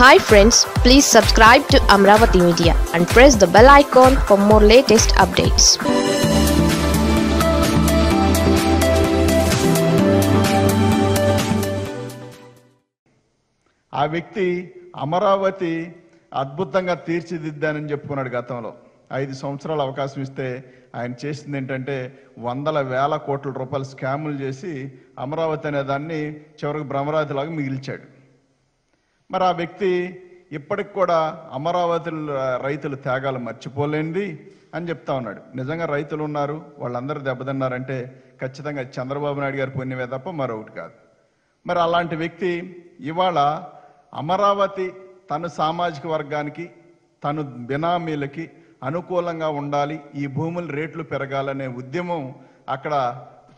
Hi friends please subscribe to Amaravati media and press the bell icon for more latest updates ఆ వ్యక్తి అమరావతి అద్భుతంగా తీర్చిదిద్దానని చెప్పుకున్నాడు గతంలో. ఐదు సంవత్సరాలు అవకాశం ఇస్తే ఆయన చేసింది ఏంటంటే వందల వేల కోట్ల రూపాయలు స్కాములు చేసి అమరావతి అనే దాన్ని చివరికి భ్రమరాతిలాగా మిగిల్చాడు. మరి ఆ వ్యక్తి ఇప్పటికి కూడా అమరావతి రైతులు త్యాగాలు మర్చిపోలేనిది అని చెప్తా ఉన్నాడు. నిజంగా రైతులు ఉన్నారు వాళ్ళందరూ దెబ్బతిన్నారంటే ఖచ్చితంగా చంద్రబాబు నాయుడు గారి పుణ్యమే తప్ప మరొకటి కాదు. మరి అలాంటి వ్యక్తి ఇవాళ అమరావతి తన సామాజిక వర్గానికి తను బినామీలకి అనుకూలంగా ఉండాలి ఈ భూముల రేట్లు పెరగాలనే ఉద్యమం అక్కడ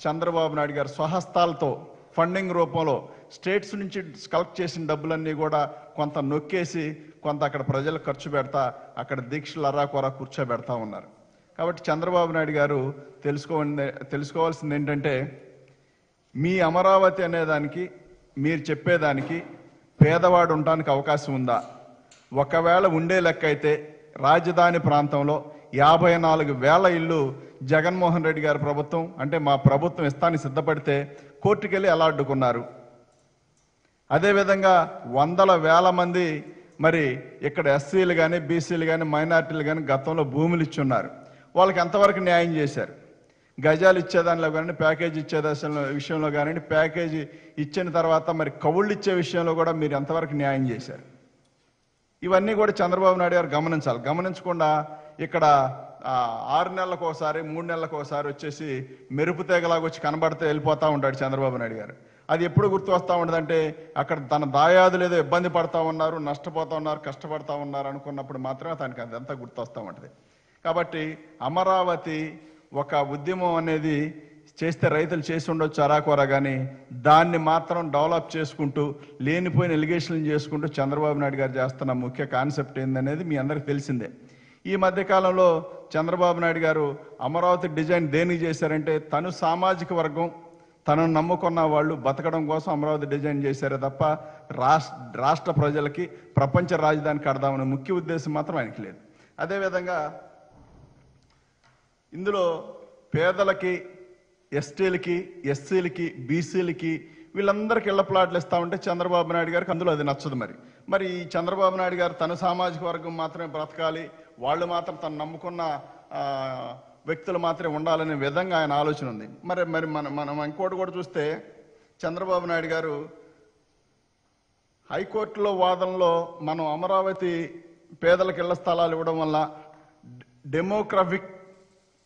చంద్రబాబు నాయుడు గారు స్వహస్తాలతో ఫండింగ్ రూపంలో స్టేట్స్ నుంచి కలెక్ట్ చేసిన డబ్బులన్నీ కూడా కొంత నొక్కేసి కొంత అక్కడ ప్రజలు ఖర్చు పెడతా అక్కడ దీక్షలు అరాకొరా కూర్చోబెడతా ఉన్నారు. కాబట్టి చంద్రబాబు నాయుడు గారు తెలుసుకోవాలి తెలుసుకోవాల్సింది ఏంటంటే మీ అమరావతి అనేదానికి మీరు చెప్పేదానికి పేదవాడు ఉండడానికి అవకాశం ఉందా? ఒకవేళ ఉండే లెక్క అయితే రాజధాని ప్రాంతంలో యాభై నాలుగు వేల ఇల్లు జగన్మోహన్ రెడ్డి గారి ప్రభుత్వం అంటే మా ప్రభుత్వం ఇస్తానికి సిద్ధపడితే కోర్టుకెళ్ళి ఎలా అడ్డుకున్నారు అదేవిధంగా వందల వేల మంది మరి ఇక్కడ ఎస్సీలు కానీ బీసీలు కానీ మైనార్టీలు కానీ గతంలో భూములు ఇచ్చున్నారు. వాళ్ళకి ఎంతవరకు న్యాయం చేశారు? గజాలు ఇచ్చేదానిలో కానీ ప్యాకేజ్ ఇచ్చే దశలో విషయంలో కానీ ప్యాకేజీ ఇచ్చిన తర్వాత మరి కవుళ్ళు ఇచ్చే విషయంలో కూడా మీరు ఎంతవరకు న్యాయం చేశారు? ఇవన్నీ కూడా చంద్రబాబు నాయుడు గారు గమనించాలి. గమనించకుండా ఇక్కడ ఆరు నెలలకు ఒకసారి మూడు నెలలకు ఒకసారి వచ్చేసి మెరుపు తీగలాగా వచ్చి కనబడితే వెళ్ళిపోతా ఉంటాడు చంద్రబాబు నాయుడు గారు. అది ఎప్పుడు గుర్తు వస్తూ ఉండదంటే అక్కడ తన దాయాదులు ఏదో ఇబ్బంది పడతా ఉన్నారు నష్టపోతా ఉన్నారు కష్టపడతా ఉన్నారు అనుకున్నప్పుడు మాత్రమే తనకి అదంతా గుర్తు వస్తూ ఉంటుంది. కాబట్టి అమరావతి ఒక ఉద్యమం అనేది చేస్తే రైతులు చేసి ఉండొచ్చు అరాకొర కానీ దాన్ని మాత్రం డెవలప్ చేసుకుంటూ లేనిపోయిన ఎలిగేషన్లు చేసుకుంటూ చంద్రబాబు నాయుడు గారు చేస్తున్న ముఖ్య కాన్సెప్ట్ ఏందనేది మీ అందరికి తెలిసిందే. ఈ మధ్యకాలంలో చంద్రబాబు నాయుడు గారు అమరావతి డిజైన్ దేనికి చేశారంటే తను సామాజిక వర్గం తనను నమ్ముకున్న వాళ్ళు బతకడం కోసం అమరావతి డిజైన్ చేశారే తప్ప రాష్ట్ర రాష్ట్ర ప్రజలకి ప్రపంచ రాజధాని కడదామనే ముఖ్య ఉద్దేశం మాత్రం ఆయనకి లేదు. అదేవిధంగా ఇందులో పేదలకి ఎస్టీలకి ఎస్సీలకి బీసీలకి వీళ్ళందరికీ ఇళ్ళ ప్లాట్లు ఇస్తా ఉంటే చంద్రబాబు నాయుడు గారికి అందులో అది నచ్చదు మరి. మరి ఈ చంద్రబాబు నాయుడు గారు తన సామాజిక వర్గం మాత్రమే బ్రతకాలి వాళ్ళు మాత్రం తను నమ్ముకున్న వ్యక్తులు మాత్రమే ఉండాలనే విధంగా ఆయన ఆలోచన ఉంది. మరి మరి మనం మనం ఇంకోటి కూడా చూస్తే చంద్రబాబు నాయుడు గారు హైకోర్టులో వాదనలో మనం అమరావతి పేదలకు ఇళ్ళ స్థలాలు ఇవ్వడం వల్ల డెమోగ్రఫిక్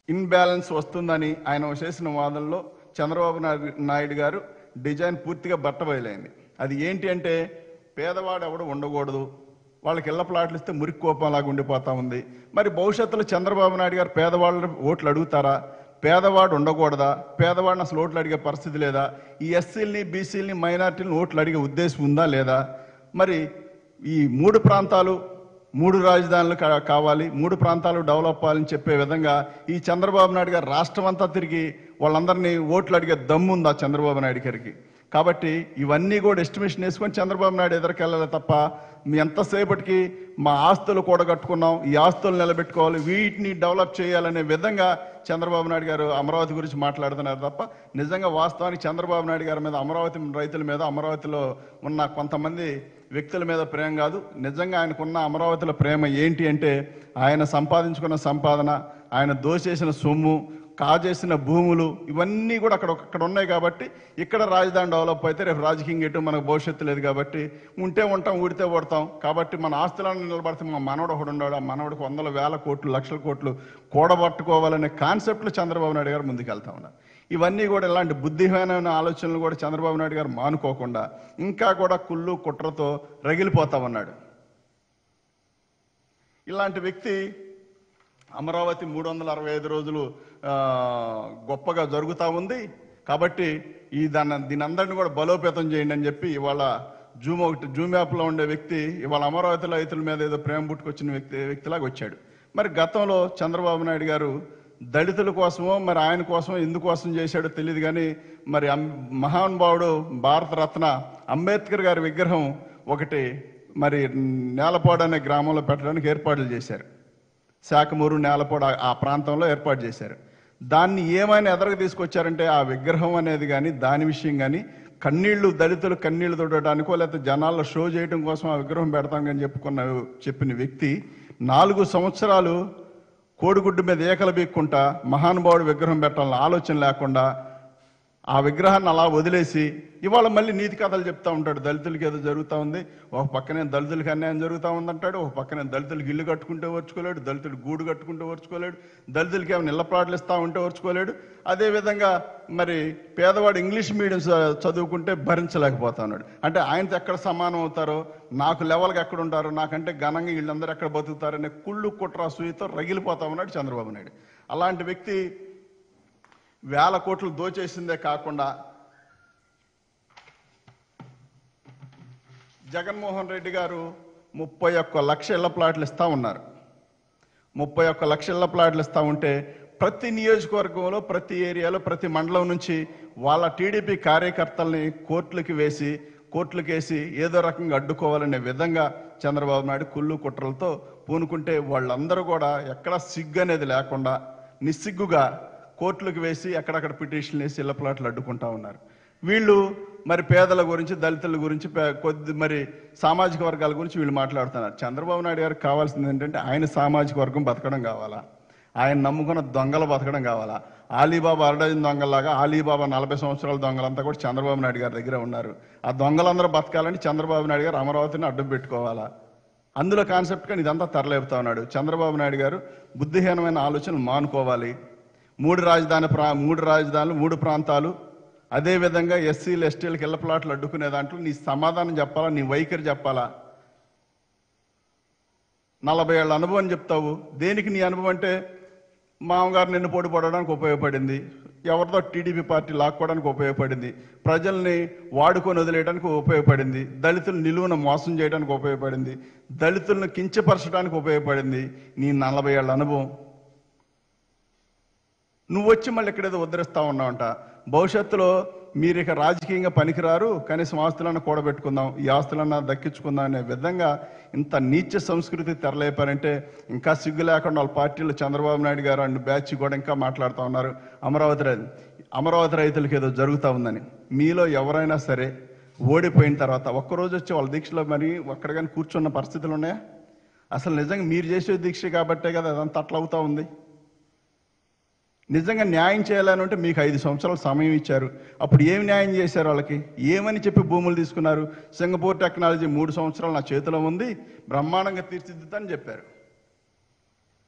ఇన్బ్యాలెన్స్ వస్తుందని ఆయన చేసిన వాదనలో చంద్రబాబు నాయుడు నాయుడు గారు డిజైన్ పూర్తిగా బట్టబయలైంది. అది ఏంటి అంటే పేదవాడు ఎవడు ఉండకూడదు. వాళ్ళకి ఇళ్ళ ప్లాట్లు ఇస్తే మురికి కోపంలాగా ఉండిపోతా ఉంది. మరి భవిష్యత్తులో చంద్రబాబు నాయుడు గారు పేదవాళ్ళు ఓట్లు అడుగుతారా? పేదవాడు ఉండకూడదా? పేదవాడిని అసలు ఓట్లు అడిగే పరిస్థితి లేదా? ఈ ఎస్సీలని బీసీలని మైనార్టీలని ఓట్లు అడిగే ఉద్దేశం ఉందా లేదా? మరి ఈ మూడు ప్రాంతాలు మూడు రాజధానులు కావాలి మూడు ప్రాంతాలు డెవలప్ అవ్వాలని చెప్పే విధంగా ఈ చంద్రబాబు నాయుడు గారు రాష్ట్రం అంతా తిరిగి వాళ్ళందరినీ ఓట్లు అడిగే దమ్ము ఉందా చంద్రబాబు నాయుడు గారికి? కాబట్టి ఇవన్నీ కూడా ఎస్టిమేషన్ వేసుకొని చంద్రబాబు నాయుడు ఎదురుకెళ్ళాలి తప్ప మీ ఎంతసేపటికి మా ఆస్తులు కూడగట్టుకున్నాం. ఈ ఆస్తులు నిలబెట్టుకోవాలి. వీటిని డెవలప్ చేయాలనే విధంగా చంద్రబాబు నాయుడు గారు అమరావతి గురించి మాట్లాడుతున్నారు తప్ప నిజంగా వాస్తవానికి చంద్రబాబు నాయుడు గారి మీద అమరావతి రైతుల మీద అమరావతిలో ఉన్న కొంతమంది వ్యక్తుల మీద ప్రేమ కాదు. నిజంగా ఆయనకున్న అమరావతిలో ప్రేమ ఏంటి అంటే ఆయన సంపాదించుకున్న సంపాదన ఆయన దోచేసిన సొమ్ము కాజేసిన భూములు ఇవన్నీ కూడా అక్కడ అక్కడ ఉన్నాయి కాబట్టి ఇక్కడ రాజధాని డెవలప్ అయితే రేపు రాజకీయం ఎటు మనకు భవిష్యత్తు లేదు కాబట్టి ఉంటే ఉంటాం ఊడితే పడతాం. కాబట్టి మన ఆస్తులను నిలబడితే మా మనవడు ఒకడు ఉన్నాడు. ఆ మనవడికి వందల వేల కోట్లు లక్షల కోట్లు కూడబట్టుకోవాలనే కాన్సెప్ట్లు చంద్రబాబు నాయుడు గారు ముందుకెళ్తా ఉన్నారు. ఇవన్నీ కూడా ఇలాంటి బుద్ధిహీనమైన ఆలోచనలు కూడా చంద్రబాబు నాయుడు గారు మానుకోకుండా ఇంకా కూడా కుళ్ళు కుట్రతో రగిలిపోతా ఉన్నాడు. ఇలాంటి వ్యక్తి అమరావతి మూడు వందల అరవై ఐదు రోజులు గొప్పగా జరుగుతూ ఉంది. కాబట్టి ఈ దాన్ని దీని అందరిని కూడా బలోపేతం చేయండి అని చెప్పి ఇవాళ జూమ్ ఒకటి జూమ్ యాప్లో ఉండే వ్యక్తి ఇవాళ అమరావతి రైతుల మీద ఏదో ప్రేమ పుట్టుకొచ్చిన వ్యక్తి వ్యక్తిలాగా వచ్చాడు. మరి గతంలో చంద్రబాబు నాయుడు గారు దళితుల కోసమో మరి ఆయన కోసమో ఎందుకోసం చేశాడో తెలియదు కానీ మరి అం- మహానుభావుడు భారతరత్న అంబేద్కర్ గారి విగ్రహం ఒకటి మరి నేలపాడు అనే గ్రామంలో పెట్టడానికి ఏర్పాట్లు చేశారు. శాఖమూరు నేలపాడు ఆ- ఆ ప్రాంతంలో ఏర్పాటు చేశారు. దాన్ని ఏమైనా ఎదరకు తీసుకొచ్చారంటే ఆ విగ్రహం అనేది కానీ దాని విషయం కానీ కన్నీళ్ళు దళితులు కన్నీళ్ళు తొడటానికో లేకపోతే జనాల్లో షో చేయడం కోసం ఆ విగ్రహం పెడతాం అని చెప్పుకున్న చెప్పిన వ్యక్తి నాలుగు సంవత్సరాలు కోడిగుడ్డు మీద ఏకల బీక్కుంటా మహానుభావుడు విగ్రహం పెట్టాలని ఆలోచన లేకుండా ఆ విగ్రహాన్ని అలా వదిలేసి ఇవాళ మళ్ళీ నీతి కథలు చెప్తా ఉంటాడు. దళితులకి ఏదో జరుగుతూ ఉంది. ఒక పక్కనే దళితులకి అన్యాయం జరుగుతూ ఉందంటాడు. ఒక పక్కనే దళితులకి ఇల్లు కట్టుకుంటే ఓర్చుకోలేడు. దళితులు గూడు కట్టుకుంటే ఓర్చుకోలేడు. దళితులకి ఏమైనా ఇళ్ళ ప్లాట్లు ఇస్తా ఉంటే ఓర్చుకోలేడు. అదేవిధంగా మరి పేదవాడు ఇంగ్లీష్ మీడియం చదువుకుంటే భరించలేకపోతున్నాడు. అంటే ఆయనతో ఎక్కడ సమానం అవుతారో నాకు లెవెల్కి ఎక్కడ ఉంటారో నాకంటే ఘనంగా వీళ్ళందరూ ఎక్కడ బతుకుతారనే కుళ్ళు కుట్ర సూయితో రగిలిపోతా ఉన్నాడు చంద్రబాబు నాయుడు. అలాంటి వ్యక్తి వేల కోట్లు దోచేసిందే కాకుండా జగన్మోహన్ రెడ్డి గారు ముప్పై ఒక్క లక్ష ప్లాట్లు ఇస్తా ఉన్నారు. ముప్పై ఒక్క లక్ష ప్లాట్లు ఇస్తా ఉంటే ప్రతి నియోజకవర్గంలో ప్రతి ఏరియాలో ప్రతి మండలం నుంచి వాళ్ళ టీడీపీ కార్యకర్తల్ని కోర్టులకి వేసి కోర్టులకు వేసి ఏదో రకంగా అడ్డుకోవాలనే విధంగా చంద్రబాబు నాయుడు కుళ్ళు కుట్రలతో పూనుకుంటే వాళ్ళందరూ కూడా ఎక్కడా సిగ్గు అనేది లేకుండా నిస్సిగ్గుగా కోర్టులకు వేసి అక్కడక్కడ పిటిషన్లు వేసి ఇళ్ళ ప్లాట్లు అడ్డుకుంటా ఉన్నారు. వీళ్ళు మరి పేదల గురించి దళితుల గురించి పే- కొద్ది మరి సామాజిక వర్గాల గురించి వీళ్ళు మాట్లాడుతున్నారు. చంద్రబాబు నాయుడు గారికి కావాల్సింది ఏంటంటే ఆయన సామాజిక వర్గం బతకడం కావాలా? ఆయన నమ్ముకున్న దొంగలు బతకడం కావాలా? ఆలీబాబా అరడజన్ దొంగలాగా ఆలీబాబా నలభై సంవత్సరాల దొంగలంతా కూడా చంద్రబాబు నాయుడు గారి దగ్గర ఉన్నారు. ఆ దొంగలందరూ బతకాలని చంద్రబాబు నాయుడు గారు అమరావతిని అడ్డం పెట్టుకోవాలా? అందులో కాన్సెప్ట్ కానీ ఇదంతా తరలేపుతా ఉన్నాడు. చంద్రబాబు నాయుడు గారు బుద్ధిహీనమైన ఆలోచనలు మానుకోవాలి. మూడు రాజధాని ప్రా మూడు రాజధానులు మూడు ప్రాంతాలు. అదేవిధంగా ఎస్సీలు ఎస్టీలకు ఇళ్ళ ప్లాట్లు అడ్డుకునే దాంట్లో నీ సమాధానం చెప్పాలా? నీ వైఖరి చెప్పాలా? నలభై ఏళ్ళ అనుభవం చెప్తావు. దేనికి నీ అనుభవం అంటే మామగారు నిన్ను పోటీ పడడానికి ఉపయోగపడింది. ఎవరితో టీడీపీ పార్టీ లాక్కోవడానికి ఉపయోగపడింది. ప్రజల్ని వాడుకొని వదిలేయడానికి ఉపయోగపడింది. దళితులు నిలువున మోసం చేయడానికి ఉపయోగపడింది. దళితులను కించపరచడానికి ఉపయోగపడింది. నీ నలభై ఏళ్ళ అనుభవం. నువ్వు వచ్చి మళ్ళీ ఎక్కడేదో ఉద్ధరిస్తూ ఉన్నావంట. భవిష్యత్తులో మీరు ఇక రాజకీయంగా పనికిరారు కనీసం ఆస్తులన్నా కూడబెట్టుకుందాం ఈ ఆస్తులన్నా దక్కించుకుందాం అనే విధంగా ఇంత నీచ సంస్కృతి తెరలేపారంటే ఇంకా సిగ్గు లేకుండా వాళ్ళ పార్టీలో చంద్రబాబు నాయుడు గారు అండ్ బ్యాచ్ కూడా ఇంకా మాట్లాడుతూ ఉన్నారు. అమరావతి అమరావతి రైతులకు ఏదో జరుగుతూ ఉందని. మీలో ఎవరైనా సరే ఓడిపోయిన తర్వాత ఒక్కరోజు వచ్చి వాళ్ళ దీక్షలో మరి ఒక్కడ కానీ కూర్చున్న పరిస్థితులు ఉన్నాయా అసలు నిజంగా మీరు చేసే దీక్ష కాబట్టే కదా అదంతా అట్లా అవుతా ఉంది. నిజంగా న్యాయం చేయాలని అంటే మీకు ఐదు సంవత్సరాలు సమయం ఇచ్చారు. అప్పుడు ఏమి న్యాయం చేశారు వాళ్ళకి? ఏమని చెప్పి భూములు తీసుకున్నారు? సింగపూర్ టెక్నాలజీ మూడు సంవత్సరాలు నా చేతిలో ఉంది బ్రహ్మాండంగా తీర్చిదిద్దని చెప్పారు.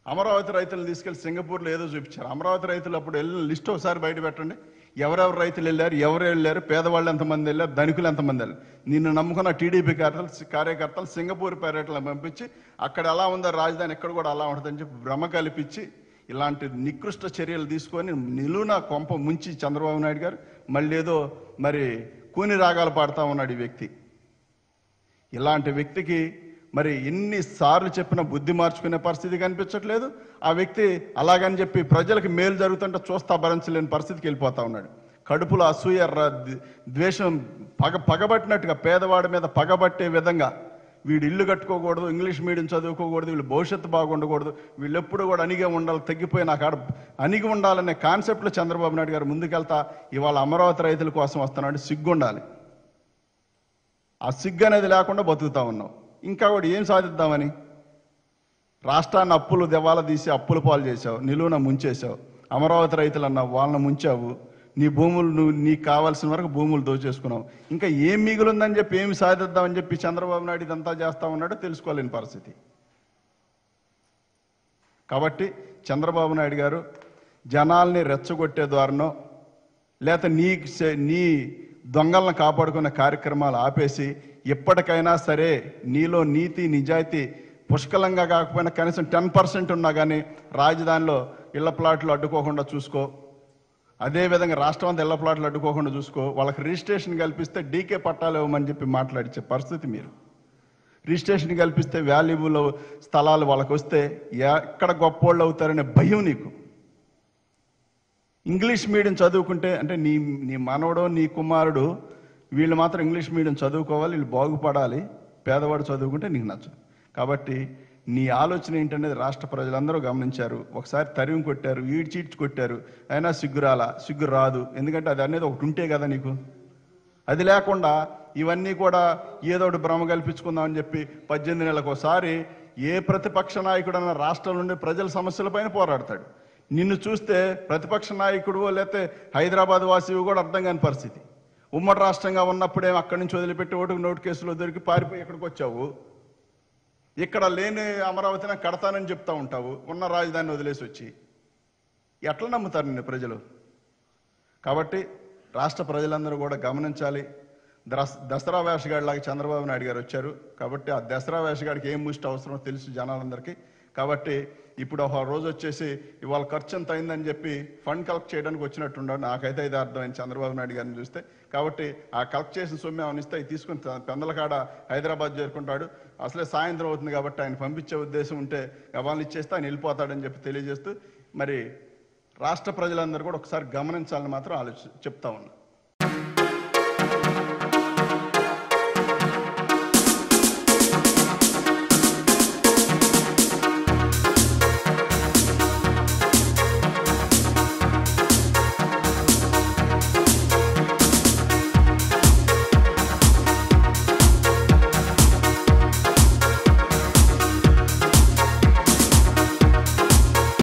అమరావతి రైతులను తీసుకెళ్ళి సింగపూర్లో ఏదో చూపించారు. అమరావతి రైతులు అప్పుడు వెళ్ళిన లిస్ట్ ఒకసారి బయట పెట్టండి. ఎవరెవరు రైతులు వెళ్ళారు? ఎవరు వెళ్ళారు? పేదవాళ్ళు ఎంతమంది వెళ్ళారు? ధనికులు ఎంతమంది వెళ్ళారు? నిన్ను నమ్ముకున్న టీడీపీ కార్యకర్తలు కార్యకర్తలు సింగపూర్ పర్యటనలు పంపించి అక్కడ ఎలా ఉందో రాజధాని ఎక్కడ కూడా అలా ఉంటుందని చెప్పి భ్రమ కల్పించి ఇలాంటి నికృష్ట చర్యలు తీసుకొని నిలువున కొంప ముంచి చంద్రబాబు నాయుడు గారు మళ్ళీ ఏదో మరి కూని రాగాలు పాడుతూ ఉన్నాడు ఈ వ్యక్తి. ఇలాంటి వ్యక్తికి మరి ఎన్నిసార్లు చెప్పినా బుద్ధి మార్చుకునే పరిస్థితి కనిపించట్లేదు. ఆ వ్యక్తి అలాగని చెప్పి ప్రజలకు మేలు జరుగుతుంటే చూస్తా భరించలేని పరిస్థితికి వెళ్ళిపోతా ఉన్నాడు. కడుపులో అసూయ ద్వేషం పగ పగబట్టినట్టుగా పేదవాడి మీద పగబట్టే విధంగా వీడు ఇల్లు కట్టుకోకూడదు ఇంగ్లీష్ మీడియం చదువుకోకూడదు వీళ్ళు భవిష్యత్తు బాగుండకూడదు వీళ్ళు ఎప్పుడు కూడా అణిగే ఉండాలి తగ్గిపోయి నాకు ఆడ అణిగి ఉండాలనే కాన్సెప్ట్లో చంద్రబాబు నాయుడు గారు ముందుకెళ్తా ఇవాళ అమరావతి రైతుల కోసం వస్తున్నాడు సిగ్గు ఉండాలి ఆ సిగ్గు అనేది లేకుండా బతుకుతా ఉన్నావు. ఇంకా కూడా ఏం సాధిద్దామని? రాష్ట్రాన్ని అప్పులు దివాలా తీసి అప్పులు పాలు చేసావు నిలువున ముంచేశావు. అమరావతి రైతులు అన్నావు వాళ్ళని ముంచావు. నీ భూములు నువ్వు నీకు కావాల్సిన వరకు భూములు దోచేసుకున్నావు. ఇంకా ఏం మిగులుందని చెప్పి ఏమి సాధిద్దామని చెప్పి చంద్రబాబు నాయుడు ఇదంతా చేస్తా ఉన్నాడో తెలుసుకోలేని పరిస్థితి. కాబట్టి చంద్రబాబు నాయుడు గారు జనాల్ని రెచ్చగొట్టే ద్వారానో లేక నీ నీ దొంగలను కాపాడుకునే కార్యక్రమాలు ఆపేసి ఎప్పటికైనా సరే నీలో నీతి నిజాయితీ పుష్కలంగా కాకపోయినా కనీసం టెన్ పర్సెంట్ ఉన్నా కానీ రాజధానిలో ఇళ్ళ ప్లాట్లు అడ్డుకోకుండా చూసుకో. అదేవిధంగా రాష్ట్రం అంతా ఇళ్ళ ప్లాట్లు అడ్డుకోకుండా చూసుకో. వాళ్ళకి రిజిస్ట్రేషన్ కల్పిస్తే డీకే పట్టాలు ఇవ్వమని చెప్పి మాట్లాడించే పరిస్థితి మీరు. రిజిస్ట్రేషన్ కల్పిస్తే వాల్యుబుల్ స్థలాలు వాళ్ళకి వస్తే ఎక్కడ గొప్పోళ్ళు అవుతారనే భయం నీకు. ఇంగ్లీష్ మీడియం చదువుకుంటే అంటే నీ నీ మనవడు నీ కుమారుడు వీళ్ళు మాత్రం ఇంగ్లీష్ మీడియం చదువుకోవాలి వీళ్ళు బాగుపడాలి పేదవాడు చదువుకుంటే నీకు నచ్చదు. కాబట్టి నీ ఆలోచన ఏంటనేది రాష్ట్ర ప్రజలందరూ గమనించారు. ఒకసారి తరిమి కొట్టారు ఈడ్చీడ్చి కొట్టారు. అయినా సిగ్గురాల సిగ్గు రాదు ఎందుకంటే అది అనేది ఒకటి ఉంటే కదా నీకు? అది లేకుండా ఇవన్నీ కూడా ఏదో ఒకటి భ్రమ కల్పించుకుందామని చెప్పి పద్దెనిమిది నెలలకు ఒకసారి ఏ ప్రతిపక్ష నాయకుడన్నా రాష్ట్రం నుండి ప్రజల సమస్యలపైన పోరాడతాడు. నిన్ను చూస్తే ప్రతిపక్ష నాయకుడు లేకపోతే హైదరాబాద్ వాసివి కూడా అర్థం కాని పరిస్థితి. ఉమ్మడి రాష్ట్రంగా ఉన్నప్పుడేం అక్కడి నుంచి వదిలిపెట్టి ఓటుకు నోటు కేసులో దొరికి పారిపోయి ఇక్కడికి వచ్చావు? ఇక్కడ లేని అమరావతిని కడతానని చెప్తా ఉంటావు ఉన్న రాజధానిని వదిలేసి వచ్చి. ఎట్లా నమ్ముతారు నిన్ను ప్రజలు? కాబట్టి రాష్ట్ర ప్రజలందరూ కూడా గమనించాలి. దస్ దసరా వేషగాడిలాగా చంద్రబాబు నాయుడు గారు వచ్చారు. కాబట్టి ఆ దసరా వేషగాడికి ఏం ముష్టి అవసరమో తెలుసు జనాలందరికీ కాబట్టి ఇప్పుడు ఒక రోజు వచ్చేసి ఇవాళ ఖర్చు ఎంత అయిందని చెప్పి ఫండ్ కలెక్ట్ చేయడానికి వచ్చినట్టున్నాడు. నాకైతే ఇది అర్థమైంది చంద్రబాబు నాయుడు గారిని చూస్తే. కాబట్టి ఆ కలెక్ట్ చేసిన సొమ్మె ఆయన ఇస్తే తీసుకుని త- పెందలకాడ హైదరాబాద్ చేరుకుంటాడు. అసలే సాయంత్రం అవుతుంది కాబట్టి ఆయన పంపించే ఉద్దేశం ఉంటే వాళ్ళని ఇచ్చేస్తే ఆయన వెళ్ళిపోతాడని చెప్పి తెలియజేస్తూ మరి రాష్ట్ర ప్రజలందరూ కూడా ఒకసారి గమనించాలని మాత్రం ఆలోచి చెప్తా ఉన్నా.